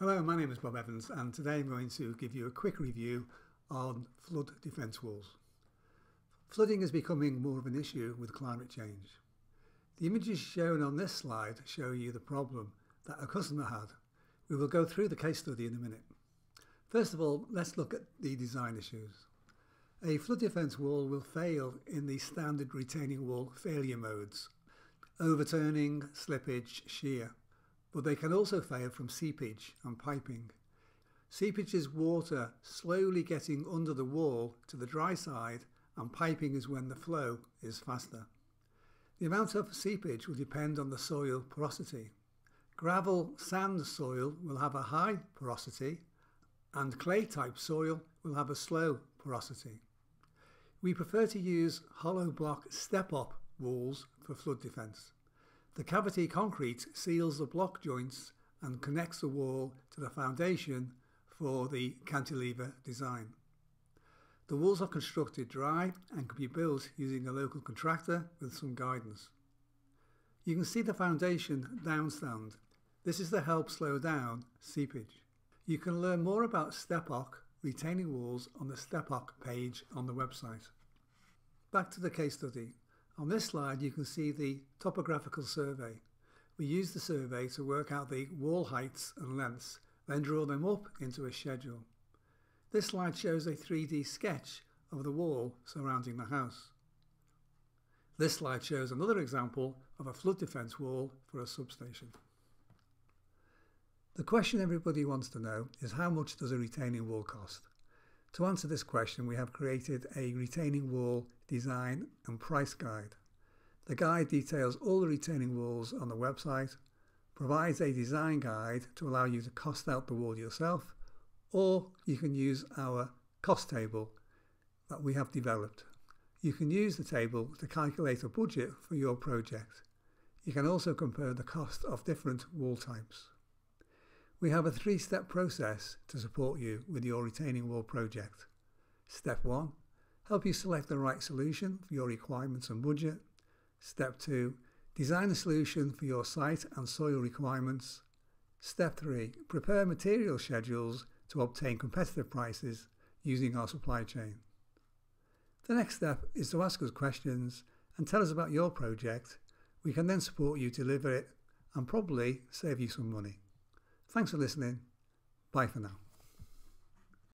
Hello, my name is Bob Evans and today I'm going to give you a quick review on flood defence walls. Flooding is becoming more of an issue with climate change. The images shown on this slide show you the problem that a customer had. We will go through the case study in a minute. First of all, let's look at the design issues. A flood defence wall will fail in the standard retaining wall failure modes, overturning, slippage, shear but they can also fail from seepage and piping. Seepage is water slowly getting under the wall to the dry side and piping is when the flow is faster. The amount of seepage will depend on the soil porosity. Gravel sand soil will have a high porosity and clay type soil will have a slow porosity. We prefer to use hollow block Stepoc walls for flood defence. The cavity concrete seals the block joints and connects the wall to the foundation for the cantilever design. The walls are constructed dry and can be built using a local contractor with some guidance. You can see the foundation downstand. This is to help slow down seepage. You can learn more about Stepoc retaining walls on the Stepoc page on the website. Back to the case study. On this slide you can see the topographical survey. We use the survey to work out the wall heights and lengths, then draw them up into a schedule. This slide shows a 3D sketch of the wall surrounding the house. This slide shows another example of a flood defence wall for a substation. The question everybody wants to know is how much does a retaining wall cost? To answer this question, we have created a retaining wall design and price guide. The guide details all the retaining walls on the website, provides a design guide to allow you to cost out the wall yourself, or you can use our cost table that we have developed. You can use the table to calculate a budget for your project. You can also compare the cost of different wall types. We have a three-step process to support you with your retaining wall project. Step 1. Help you select the right solution for your requirements and budget. Step 2. Design a solution for your site and soil requirements. Step 3. Prepare material schedules to obtain competitive prices using our supply chain. The next step is to ask us questions and tell us about your project. We can then support you deliver it and probably save you some money. Thanks for listening. Bye for now.